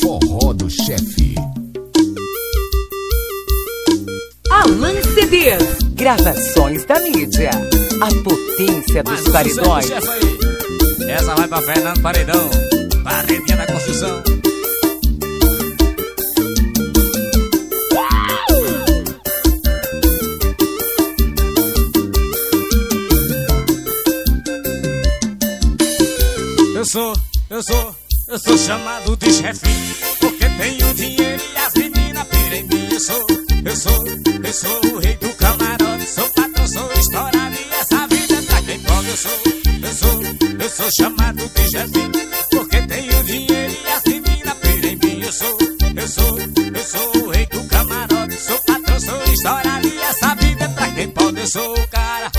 Forró do chefe. Alan CDs, gravações da mídia. A potência dos Mais um paredões. aí. Essa vai pra Fernando Paredão. Paredinha da construção. Eu sou, eu sou, eu sou chamado chefe Porque tenho dinheiro e as meninas piram em mim Eu sou, eu sou, eu sou o rei do camarote Sou patrão, sou estourado e essa vida. É pra quem pode Eu sou, eu sou, eu sou chamado de chefe. Porque tenho dinheiro e as meninas piram em mim Eu sou, eu sou, eu sou o rei do camarote Sou patrão, sou estourado e essa vida. É pra quem pode Eu sou o cara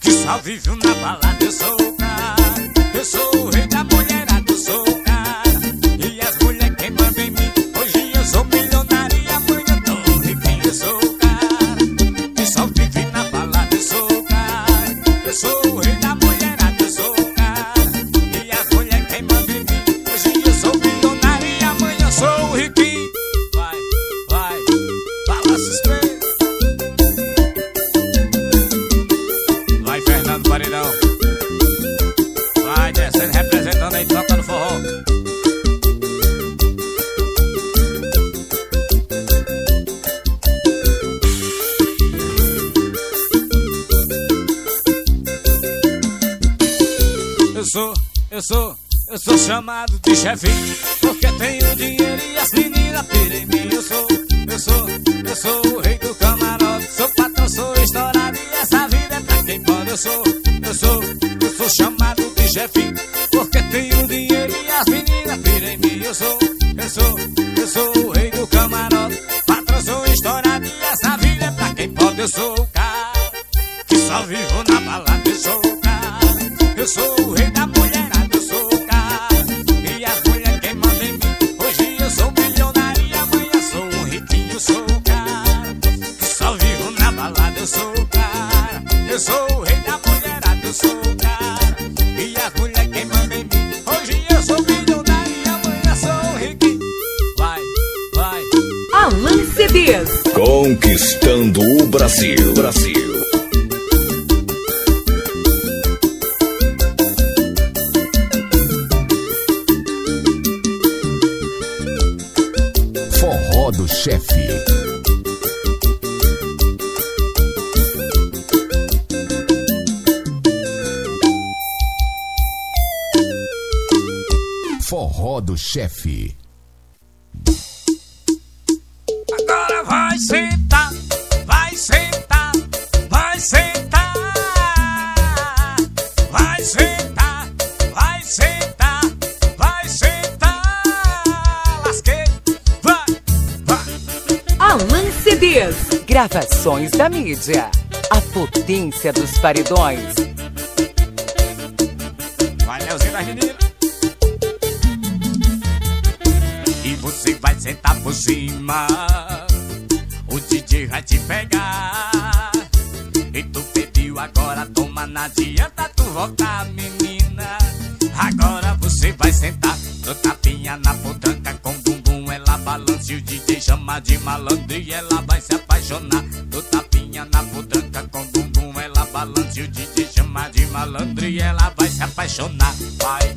que só vive na balada Eu sou sou, chamado de chefe Porque tenho dinheiro e as meninas piram em mim Eu sou, eu sou, eu sou o rei do camarote. Sou patrão, sou estourado e essa vida é pra quem pode. Eu sou, eu sou, eu sou chamado de chefe Porque tenho dinheiro e as meninas piram em mim Eu sou, eu sou, eu sou o rei do camarote Forró do chefe. Agora vai sentar, vai sentar, vai sentar, vai sentar, vai sentar, vai sentar, lasquei, vai, vai. Alan CDs, gravações da mídia. A potência dos paredões. Vai, Leozinho das meninas. Por cima. O DJ vai te pegar. E tu pediu agora, toma, não adianta tu voltar, menina. Agora você vai sentar. Do tapinha na potranca com bumbum, ela balança e o DJ chama de malandro e ela vai se apaixonar. Do tapinha na potranca com bumbum, ela balança e o DJ chama de malandro e ela vai se apaixonar. Vai,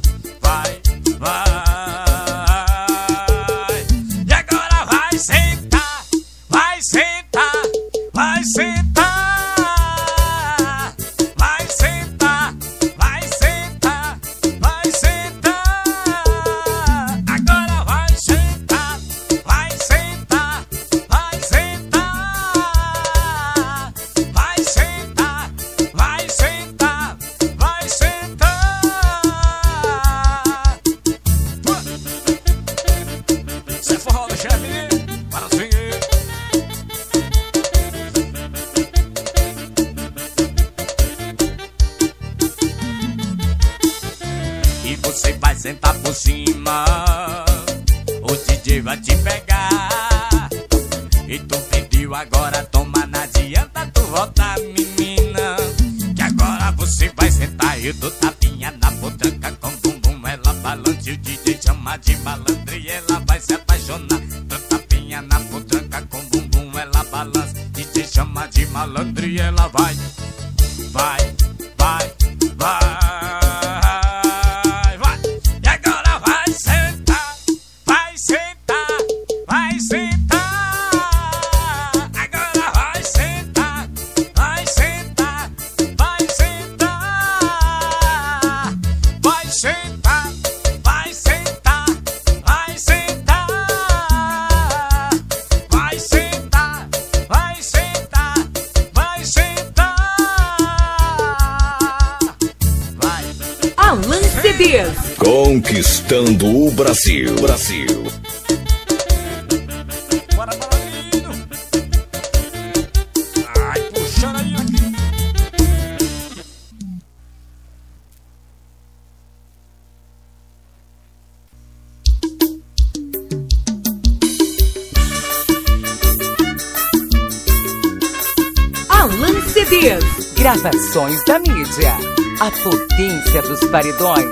Gravações da mídia. A potência dos paredões.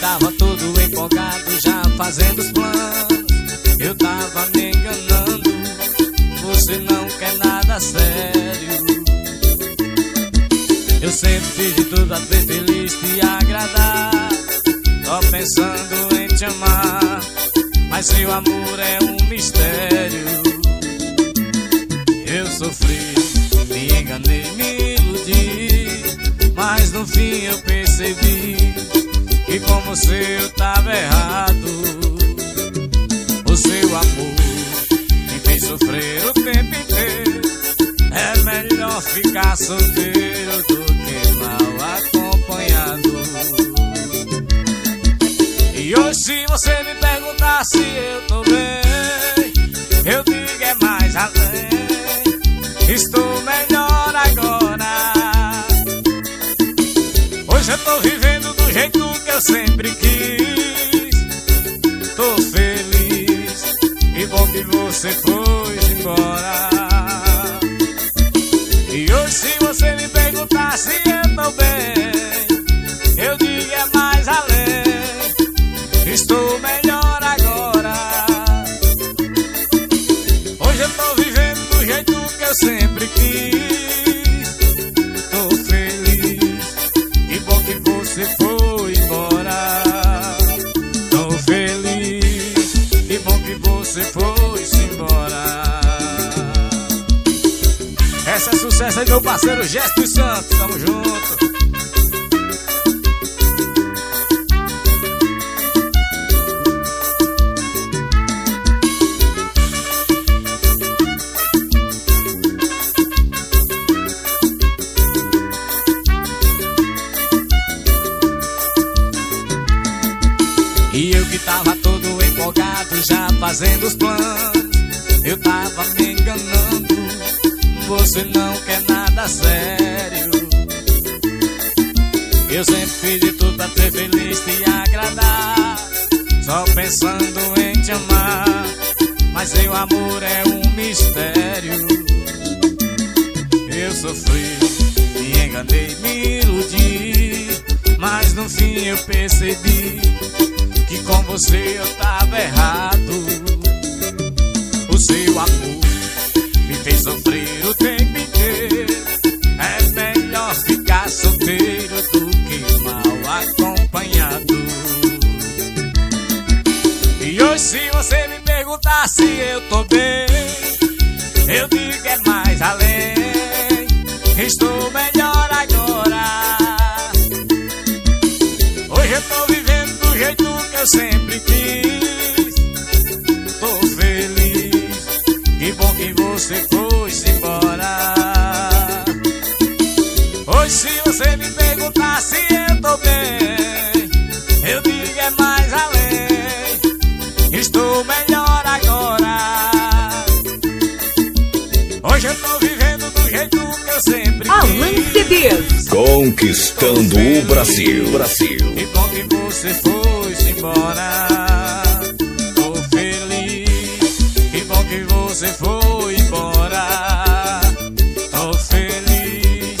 tava todo empolgado já fazendo os planos. Eu tava me enganando, você não quer nada sério. Fiz de tudo a ser feliz, te agradar. Tô pensando em te amar, mas seu amor é um mistério. Eu sofri, me enganei, me iludi, mas no fim eu percebi e com você eu tava errado. O seu amor me fez sofrer o tempo inteiro. É melhor ficar solteiro E hoje, se você me perguntar se eu tô bem, eu digo é mais além. Estou melhor agora. Hoje eu tô vivendo do jeito eu sempre quis. Tô feliz, e bom que você foi embora. E hoje, se você me perguntar se eu tô bem, Estou melhor agora. Hoje eu tô vivendo do jeito que eu sempre quis. Tô feliz, e bom que você foi. você foi-se embora. Essa é sucesso aí, meu parceiro Gesto Santos, tamo junto. Já fazendo os planos. Eu tava me enganando, você não quer nada sério. Eu sempre fiz de tudo pra ter feliz, te agradar. Só pensando em te amar, mas seu amor é um mistério. Eu sofri, me enganei, me iludi, mas no fim eu percebi que com você eu tava errado. O seu amor me fez sofrer o tempo inteiro. É melhor ficar solteiro do que mal acompanhado. E hoje, se você me perguntar se eu tô bem, eu digo é mais além. Estou melhor agora. Jeito que eu sempre quis. Tô feliz, que bom que você foi-se embora. Hoje, se você me perguntar se eu tô bem, eu digo é mais além. Estou melhor agora. Hoje eu tô vivendo do jeito que eu sempre quis. Alan CDs. Conquistando o Brasil. Brasil. E bom que você foi-se embora. Tô feliz, que bom que você foi embora. Tô feliz,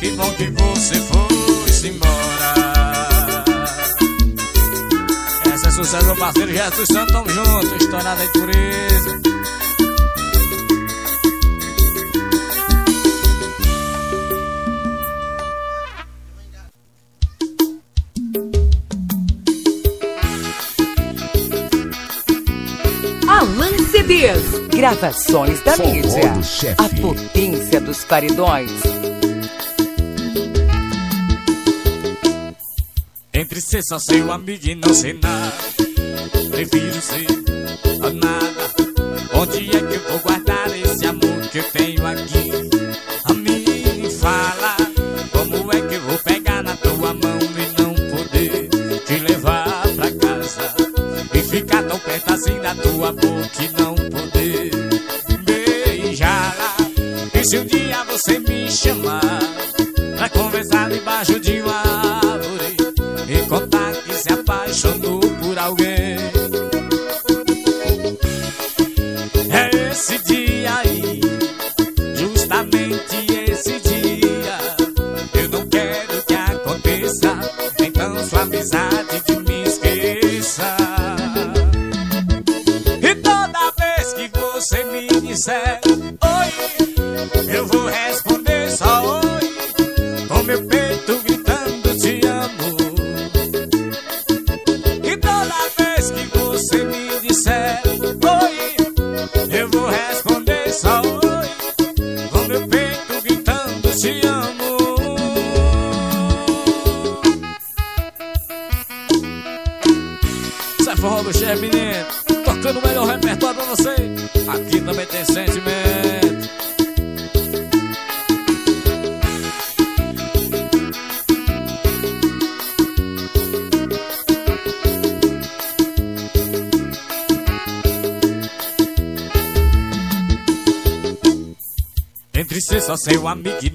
que bom que você foi embora. Essa é sucesso, meu parceiro Jesus Santo, tamo junto, estourada aí pureza. Gravações da Forró mídia, a potência dos paredões. Entre ser só seu amigo e não ser nada, prefiro ser a nada. Onde conversar debaixo de uma seu amigo e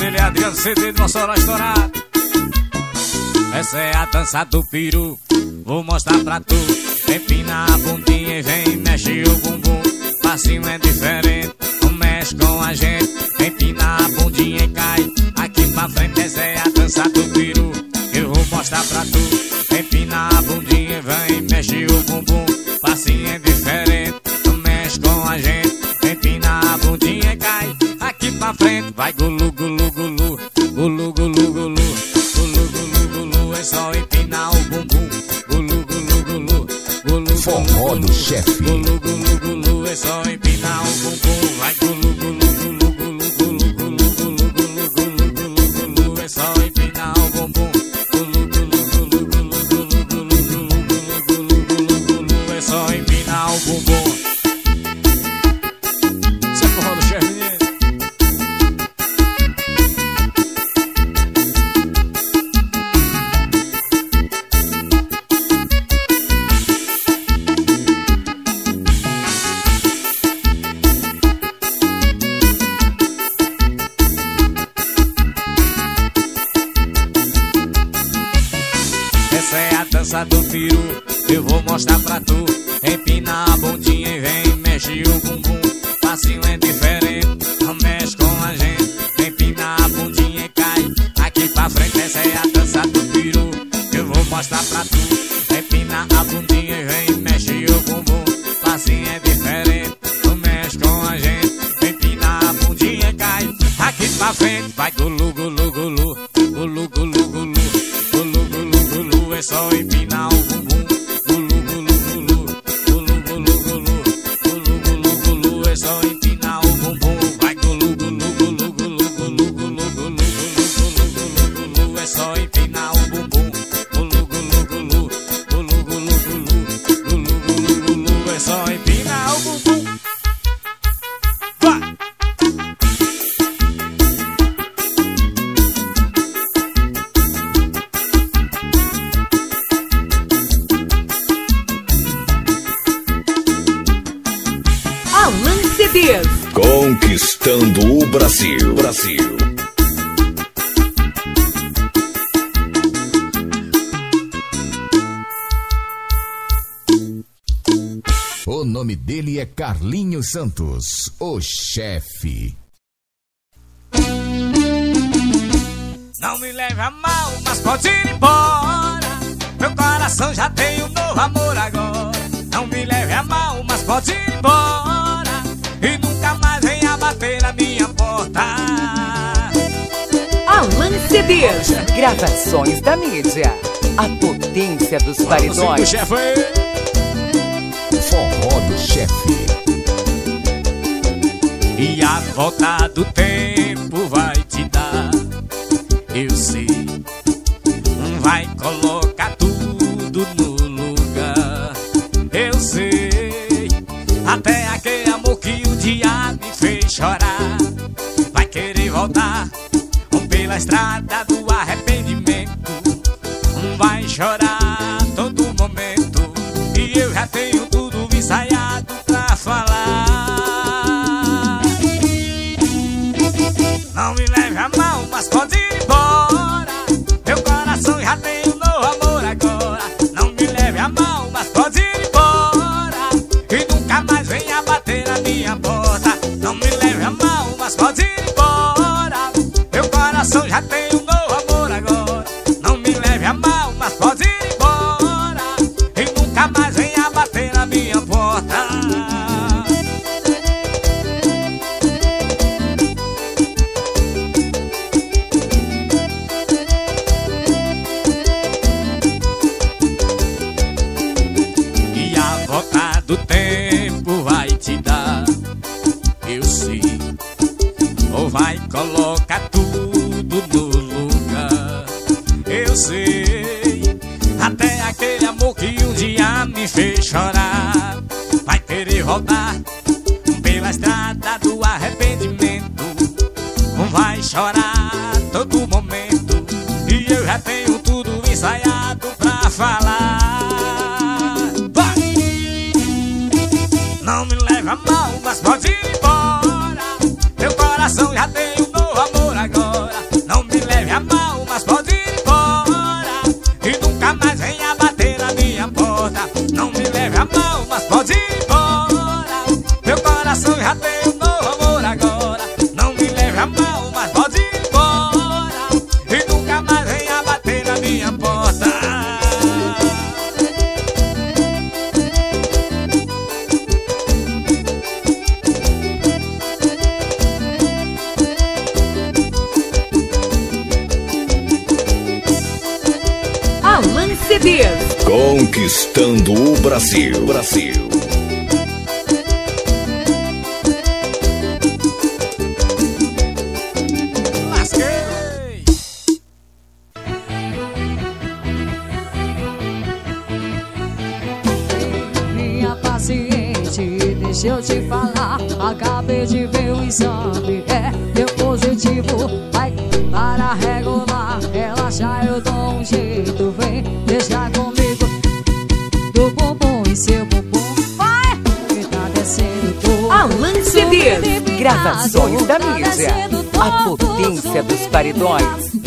Ele Adriano CD de Mossoró estourado Essa é a dança do peru Vou mostrar pra tu. Empina a bundinha e vem mexe o bumbum Passinho é diferente Não mexe com a gente. Empina a bundinha e cai Aqui pra frente essa é a dança do peru Eu vou mostrar pra tu. Empina a bundinha e vem mexe o bumbum Passinho é diferente pra frente, vai gulu, gulu, gulu, gulu, gulu, gulu, gulu, gulu, gulu, é só empinar o bumbum, gulu, gulu, gulu, gulu, forró do chefe, gulu, gulu, gulu, é só empinar o bumbum. bumbum, é diferente. Santos, o chefe. Não me leve a mal, mas pode ir embora. Meu coração já tem um novo amor agora. Não me leve a mal, mas pode ir embora. E nunca mais venha bater na minha porta. Alan CDs, gravações da mídia. A potência dos paredões. Forró do chefe. E a volta do tempo vai te dar, eu sei. Vai colocar tudo no lugar, eu sei. Até aquele amor que o diabo me fez chorar, vai querer voltar. Um pela estrada do arrependimento, um vai chorar. do tempo. Deixa eu te falar, acabei de ver o exame. É, deu positivo, vai para regular. Relaxa, eu dou um jeito, vem, deixa comigo. Do bumbum e seu bumbum, vai! Que tá descendo todo. Alan CD, gravações da Mísia. Tá a potência dos paredões.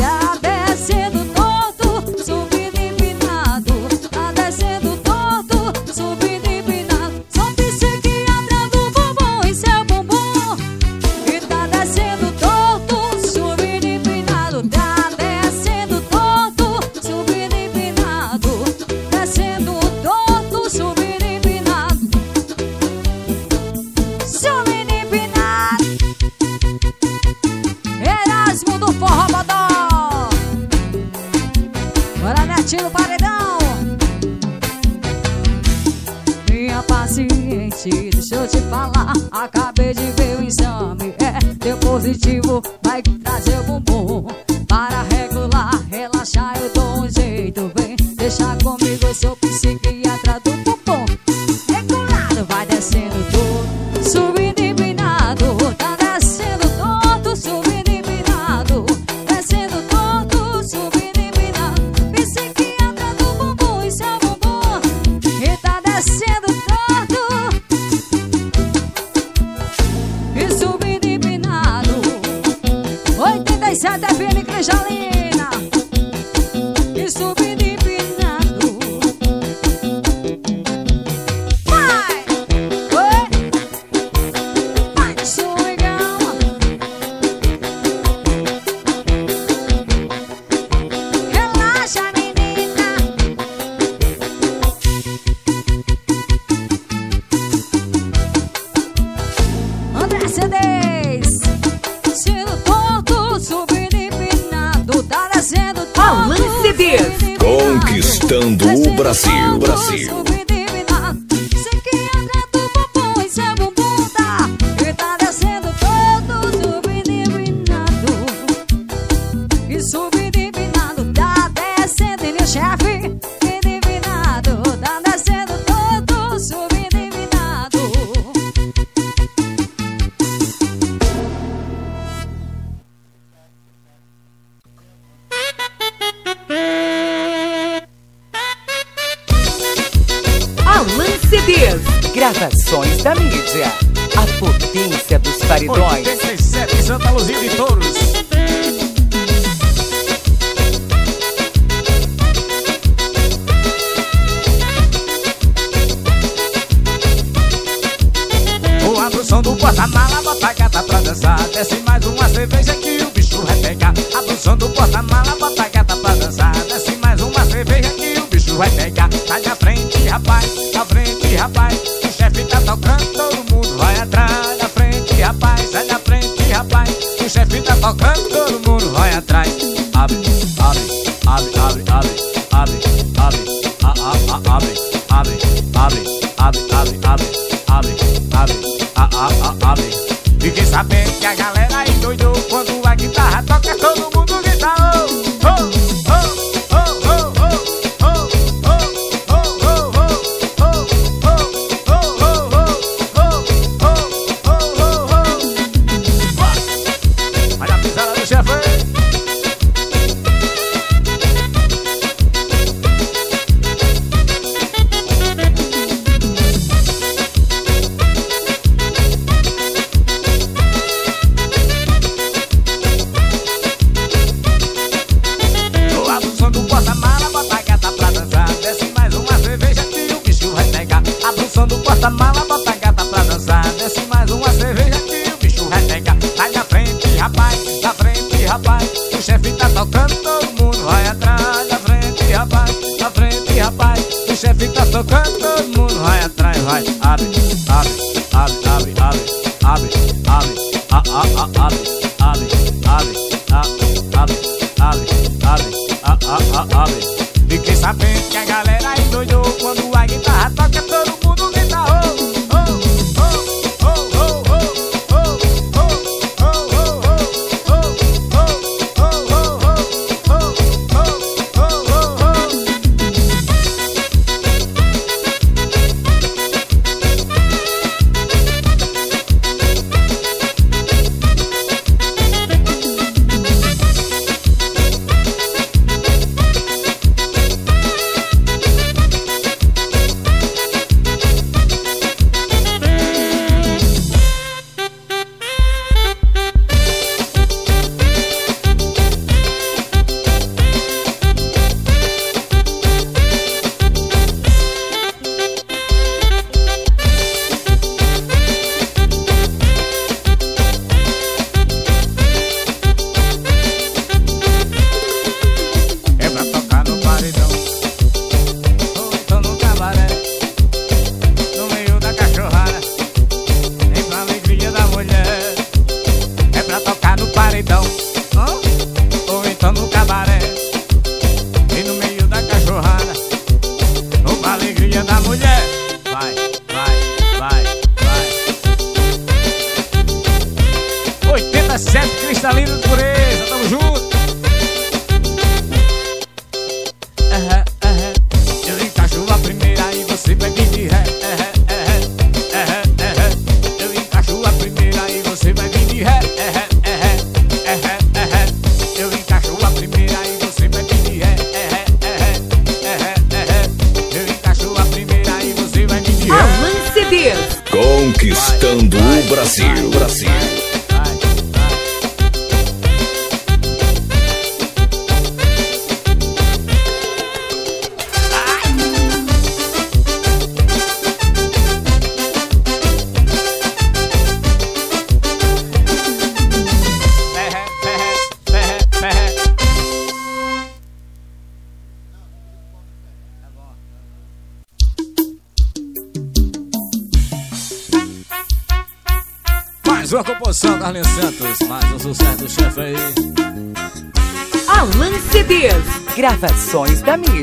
rapaz, o chefe tá tocando, todo mundo vai atrás. Na frente, rapaz, na frente, rapaz, o chefe tá tocando, todo mundo vai atrás. Vai, abre, abre, abre, abre, abre, abre, abre, a, a, a, abre, abre, abre, abre, abre, abre, abre, abre, abre, abre, abre. Fiquei sabendo.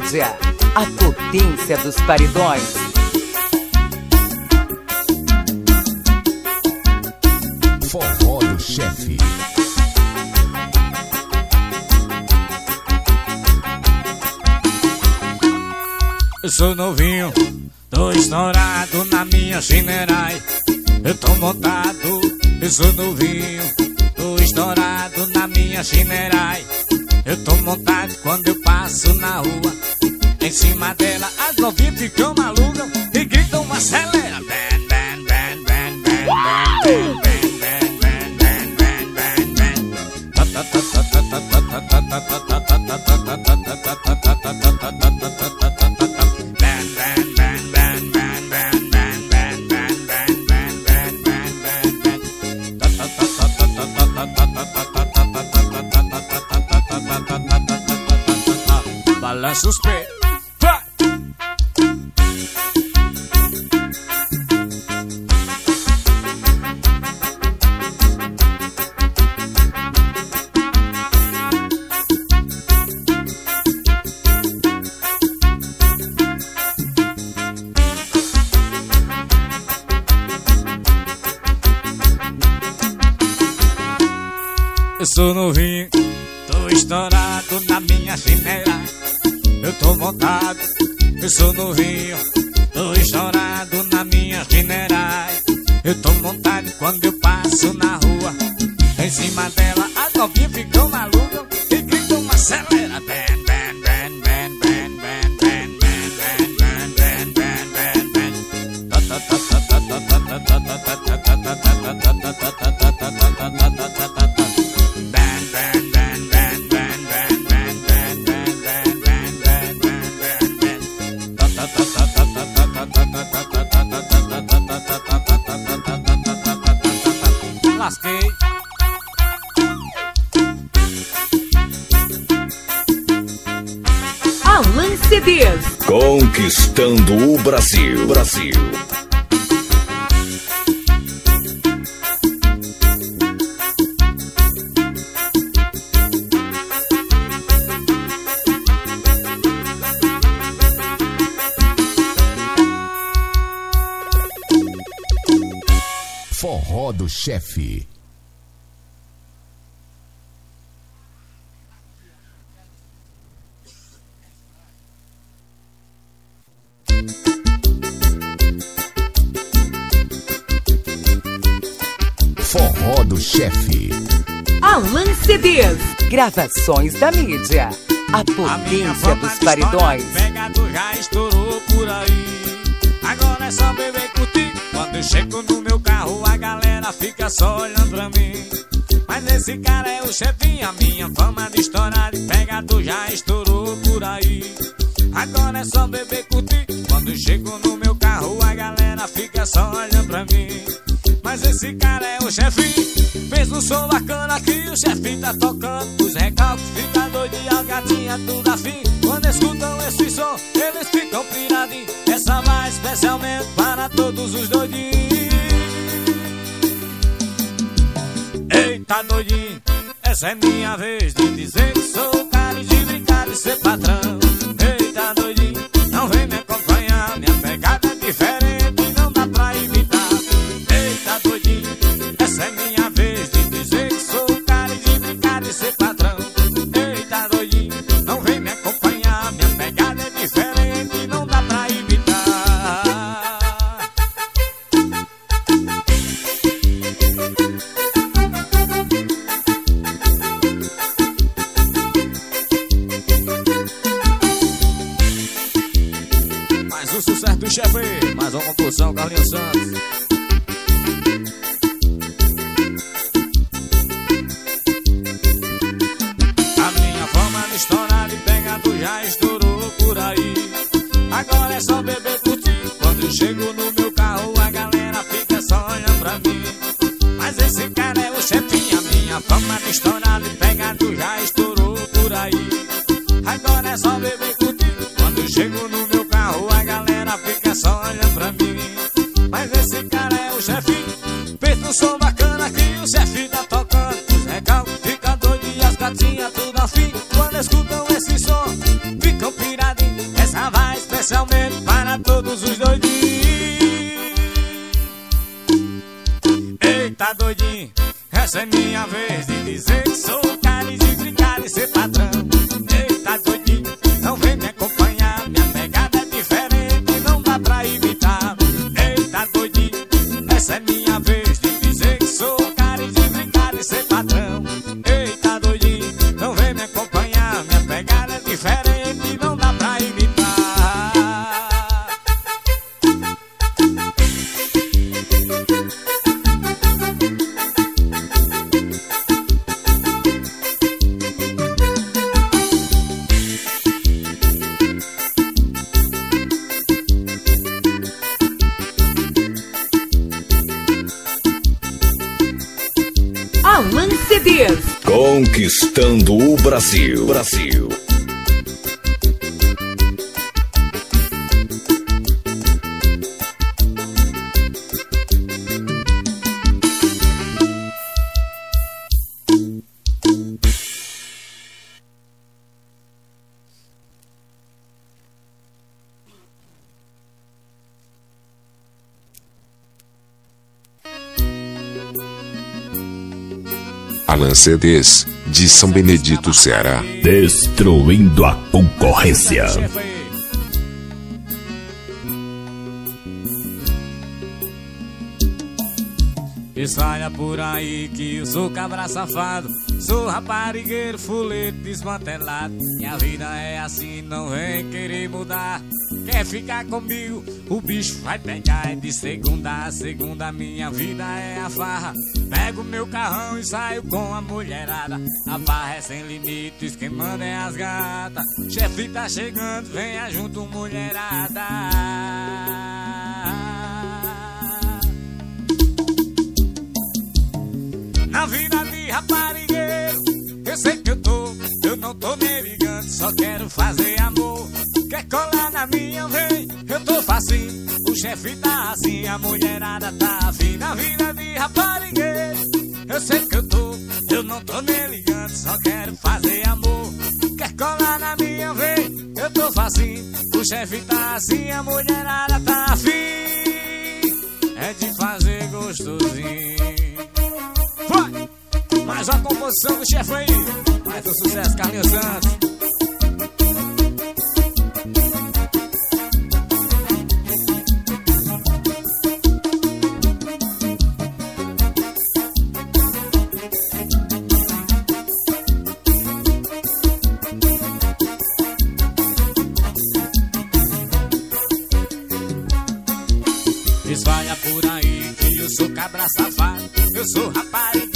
a potência dos paridões. Forró do chefe. Eu sou novinho, tô estourado na minha generai. Eu tô montado, eu sou novinho, tô estourado na minha generai. Eu tô montado quando eu passo na rua. Em cima dela, as novinhas ficam malucas e gritam acelera. Eu tô montado quando eu passo na rua Em cima dela gravações da mídia. A potência dos paredões. Pegado já estourou por aí. Agora é só beber curtir. Quando eu chego no meu carro, a galera fica só olhando pra mim. Mas esse cara é o chefinho, a minha fama de estourar de pegado já estourou por aí. Agora é só beber curtir. Quando eu chego no meu carro, a galera fica só olhando pra mim. Mas esse cara é o chefinho. Fez um som bacana que o chefinho tá tocando. Os recalques ficam doidos e a gatinha tudo afim. Quando escutam esse som, eles ficam piradinhos. Essa vai especialmente para todos os doidinhos. Eita doidinho, essa é minha vez de dizer que sou cara de brincar e ser patrão. Chefe, mais uma composição, Carlinhos Santos. A minha fama de estourar e pegado já estourou Alan CDs, de São Benedito, Ceará. Destruindo a concorrência. E saia por aí que eu sou cabra safado Sou raparigueiro, fuleiro desmantelado Minha vida é assim, não vem querer mudar Quer ficar comigo, o bicho vai pegar É de segunda a segunda, minha vida é a farra. Pego meu carrão e saio com a mulherada. A farra é sem limites, quem manda é as gatas. Chefe tá chegando, venha junto mulherada. Na vida de raparigueiro, eu sei que eu tô, eu não tô nem ligando, só quero fazer amor. Na minha, vem, eu tô facinho. O chefe tá assim, a mulherada tá afim. Na vida de raparigueiro, eu sei que eu tô, eu não tô nem ligando, só quero fazer amor. Quer colar na minha, vem, eu tô facinho. O chefe tá assim, a mulherada tá afim. é de fazer gostosinho. Vai! Mais uma composição do chefe aí. Mais um sucesso, Carlinhos Santos. Safado. Eu sou raparigueiro,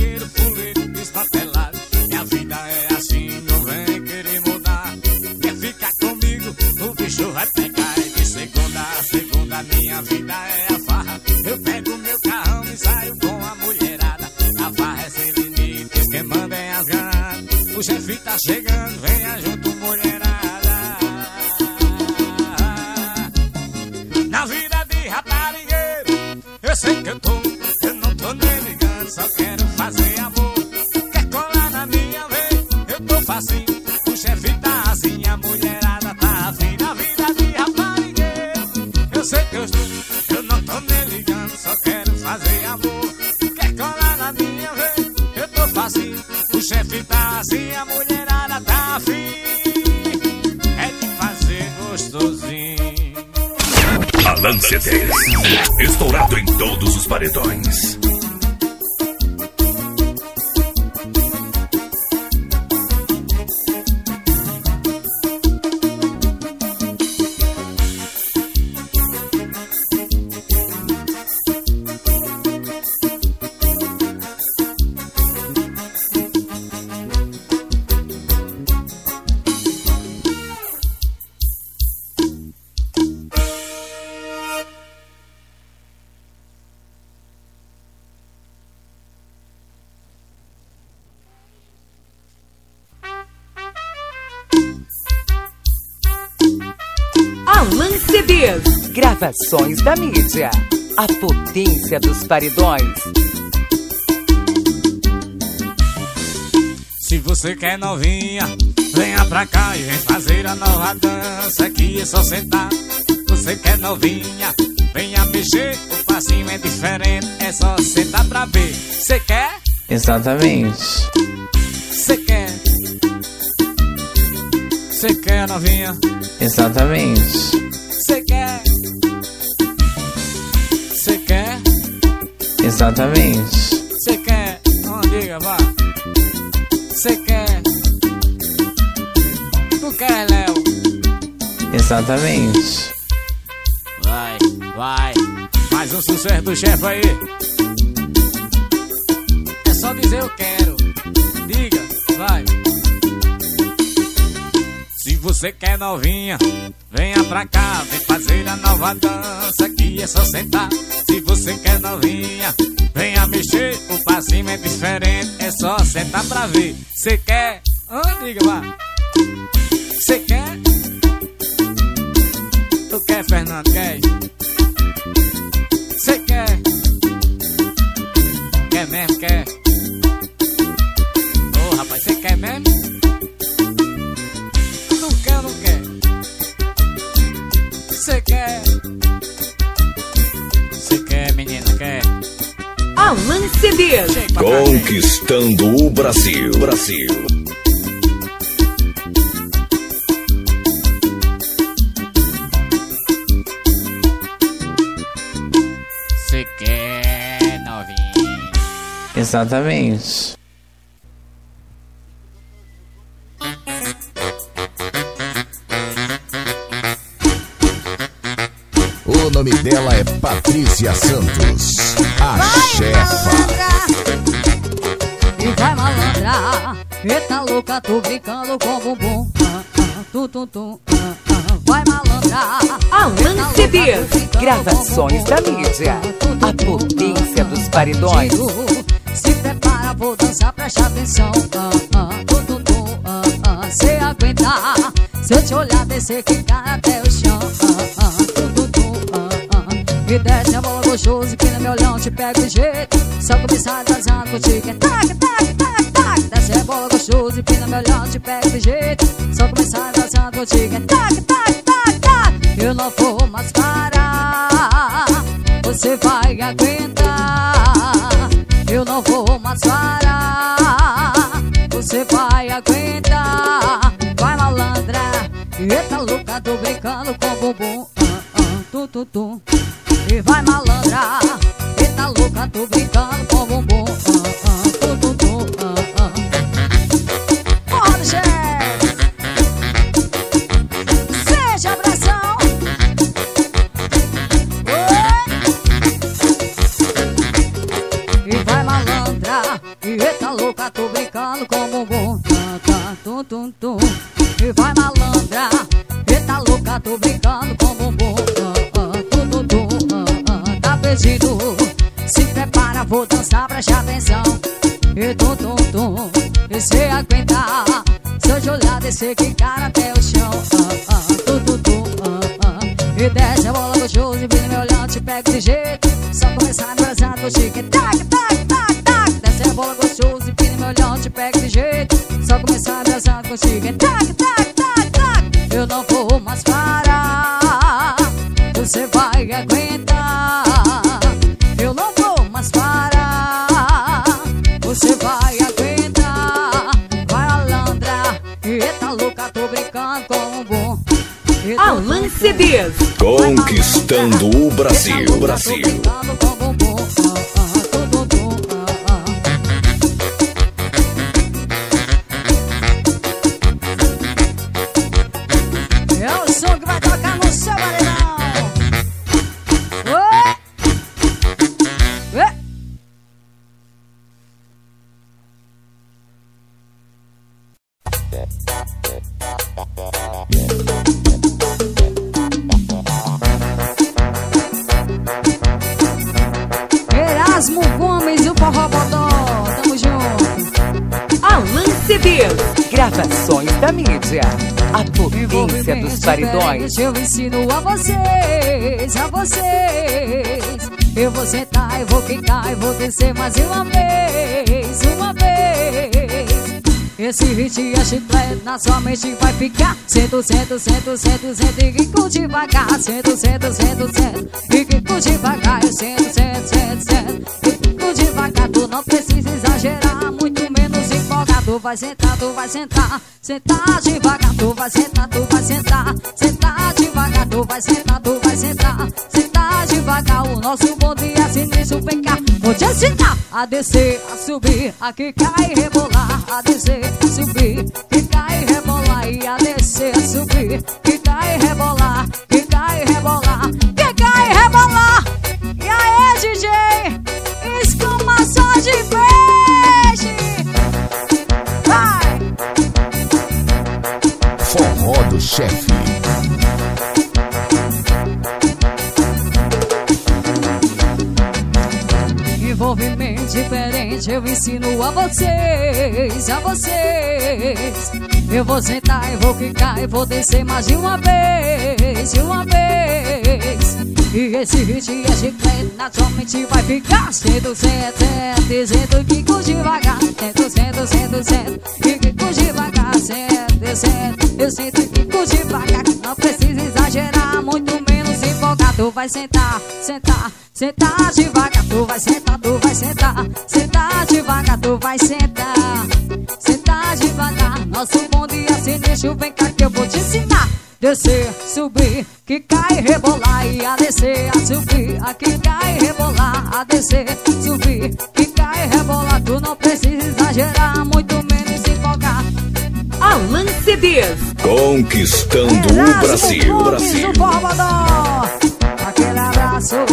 Alan CDs. Estourado em todos os paredões. CDs. Gravações da mídia. A potência dos paredões. Se você quer novinha, venha pra cá e vem fazer a nova dança. Aqui é só sentar. Você quer novinha, venha mexer. O passinho é diferente, é só sentar pra ver. Você quer? Exatamente. Você quer? Você quer novinha? Exatamente. Você quer? Exatamente. Você quer? Não diga, vá. Você quer? Tu quer, Léo? Exatamente. Vai, vai. Mais um sucesso do chefe aí. É só dizer eu quero. Diga, vai. Se você quer novinha, venha pra cá, vem fazer a nova dança. Aqui é só sentar. Se você quer novinha, venha mexer. O passinho é diferente, é só sentar pra ver. Você quer? Ah, diga, vá. Você quer? Tu quer, Fernando? Quer? Conquistando o Brasil. Brasil. Você quer, novinha? Exatamente. O nome dela é Patrícia Santos, a chefa. E vai malandrar Eita louca, tô brincando com bumbum. Ah, ah, tum, tum, tum, ah, Vai malandrar. Alan tô brincando Gravações da mídia. tum, tum, A tum, potência dos paredões. Se prepara, vou dançar, preste atenção. Ah, ah, tum, tum, tum, ah, Se aguentar Se eu te olhar, descer, quicar até o chão E desce a bola gostoso, que no meu olhão te pega o jeito Só começar dançando contigo é tac, tac, tac, tac Desce a bola gostoso, e no meu olhão te pega o jeito Só começar dançando contigo é tac, tac, tac, tac Eu não vou mais parar você vai aguentar. Eu não vou mais parar. Você vai aguentar. Vai malandra. Eita louca, tô brincando com bumbum. Ah, ah, tum, tum, tum. Perdido. Se prepara, vou dançar, preste atenção. E tum, tum, tum. E se aguentar. Se eu olhar, descer que cara até o chão. Ah, ah, tum, tum, tum. Ah, ah. E desce a bola gostoso e vem me olhando, te pego de jeito. Só começar a abraçar, tô chique. Tac, tac, tac, tac. Desce a bola gostoso e vem me olhando, te pego de jeito. Só começar a chique. Tac, tac, tac, tac. CDs. Conquistando o Brasil. Brasil. A potência dos paredões. Eu ensino a vocês, a vocês. Eu vou sentar, eu vou quicar, eu vou descer mais uma vez, uma vez. Esse hit é chiclete, na sua mente vai ficar. Sento, sento, sento, sento, sento e curte devagar. Sento, sento, sento, sento e curte devagar. Eu sento, sento, sento, sento e curte devagar. Tu não precisa exagerar, muito menos empolgar. Tu vai sentar, tu vai sentar, sentar devagar. Tu vai sentar, tu vai sentar, sentar devagar. Tu vai sentar, tu vai sentar, sentar devagar. O nosso bom dia sinistro vem cá. Vou te a descer, a subir, a quicar e rebolar. A descer, a subir, quicar e rebolar. E a descer, a subir, quicar e rebolar, quicar e rebolar, quicar e rebolar. E aí, DJ? Exclamação de peixe! Diferente eu ensino a vocês, a vocês. Eu vou sentar, eu vou quicar, eu vou descer mais de uma vez, de uma vez. E esse hit é chiclete, na sua mente vai ficar. Sendo, sento, dizendo que curte devagar. Sento, sento, sento, sento, e que curte devagar. Sento, sento, eu sinto que curte devagar. Não precisa exagerar, muito menos empolgar. Tu vai sentar, sentar, sentar devagar. Tu vai sentar, tu vai sentar, sentar devagar. Tu vai sentar, sentar devagar. Nosso bom dia sinistro, vem cá que eu vou te ensinar. Descer, subir, quicar e rebolar. E a descer, a subir, a quicar e rebolar. A descer, subir, quicar e rebolar. Tu não precisa exagerar, muito menos empolgar. Alan CDs. Conquistando o Erasmo Brasil. Gomes Brasil. Abraço.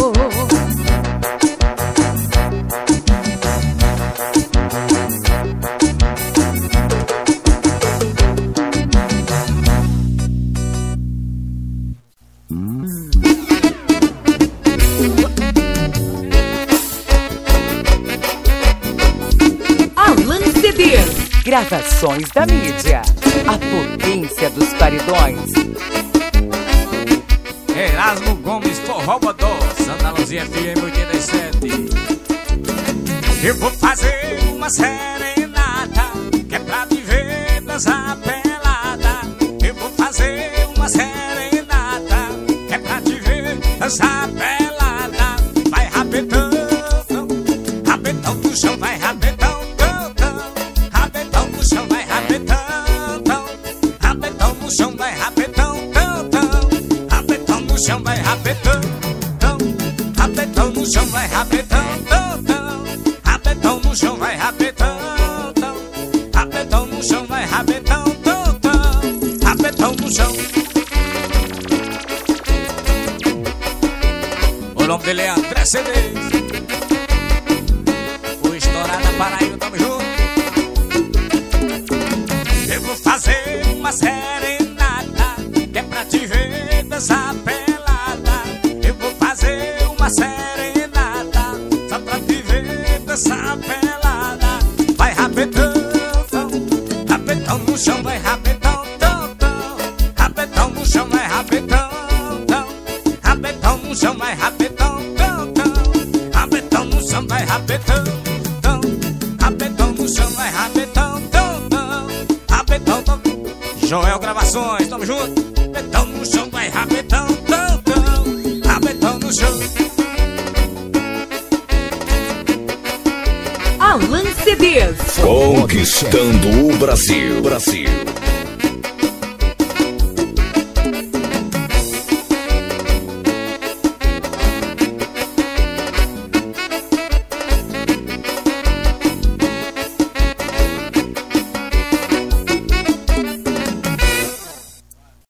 Alan CDs. Gravações da mídia. A potência dos paredões. Erasmo Gomes Forró Bodó, Santa Luzia FM 87. Eu vou fazer uma serenata, que é pra te ver dançar pelada. Eu vou fazer uma serenata, que é pra te ver dançar pelada. chão, vai rapetão, tão. Rapetão no chão, vai rapetão, tão, tão. Rapetão no chão, vai rapetão, tão. Rapetão no chão, vai rapetão, tão, tão. Rapetão no chão. O nome dele é André Cedeiro.